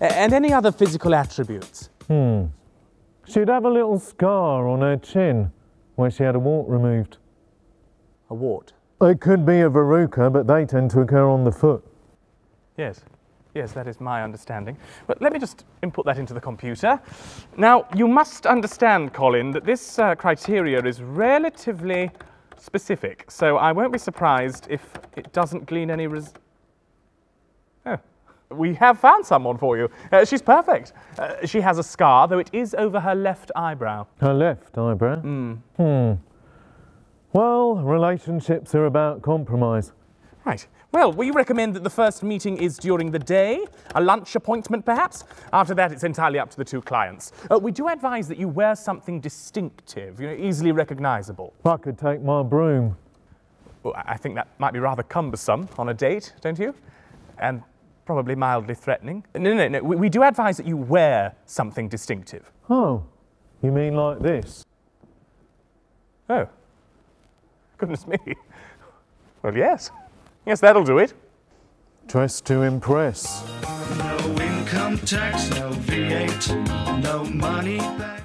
and any other physical attributes? Hmm. She'd have a little scar on her chin where she had a wart removed. A wart? It could be a verruca, but they tend to occur on the foot. Yes. Yes, that is my understanding. But let me just input that into the computer. Now, you must understand, Colin, that this uh, criteria is relatively specific, so I won't be surprised if it doesn't glean any res... Oh, we have found someone for you. Uh, she's perfect. Uh, she has a scar, though it is over her left eyebrow. Her left eyebrow? Mm. Hmm. Well, relationships are about compromise. Right. Well, we recommend that the first meeting is during the day, a lunch appointment perhaps. After that, it's entirely up to the two clients. Uh, we do advise that you wear something distinctive, you know, easily recognizable. I could take my broom. Well, I think that might be rather cumbersome on a date, don't you? And probably mildly threatening. No, no, no, we, we do advise that you wear something distinctive. Oh, you mean like this? Oh. Goodness me. Well, yes. Yes, that'll do it. Dress to impress. No income tax, no VAT, no money back.